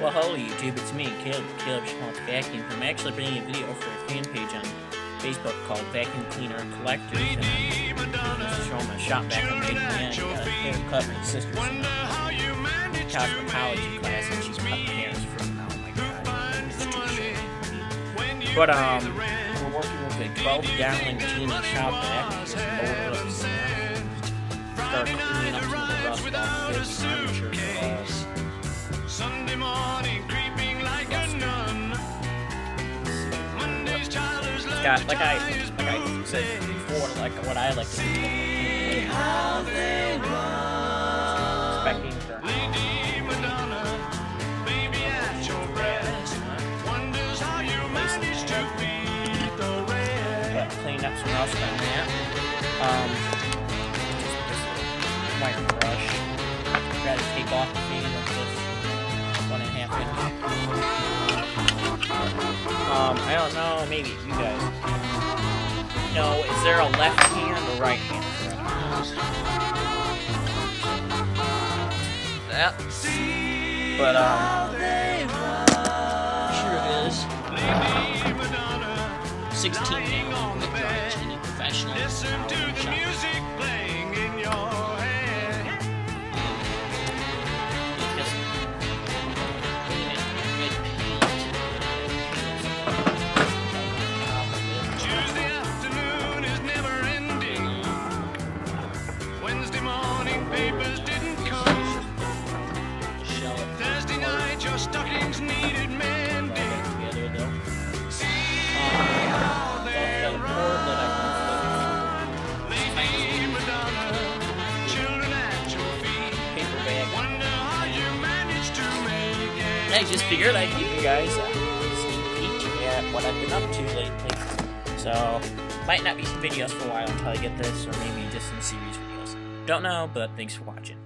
Well, hello YouTube, it's me, Caleb, Caleb Schmalz Vacuum. I'm actually bringing a video for a fan page on Facebook called Vacuum Cleaner Collectors, and I'm just showing my shop vac I made and got a haircut my sister's from cosmetology class, and she's cutting hairs for oh my god, it's too short. But, um, we're working with a 12 gallon Genie shop vac, just load it up uh, start cleaning up some of the rust off furniture. Is like I like I said before, like what I like to do. Expecting for Lady Madonna, baby at your breast. Wonders how you manage to beat the rest. but cleaned up some rust on that. Um, just white brush. To take off don't know, maybe you guys. No, is there a left hand or right hand? That. But um, sure it is. Lady Madonna, I just figured I'd give you guys a sneak peek at what I've been up to lately. So, might not be some videos for a while until I get this, or maybe just some series videos. Don't know, but thanks for watching.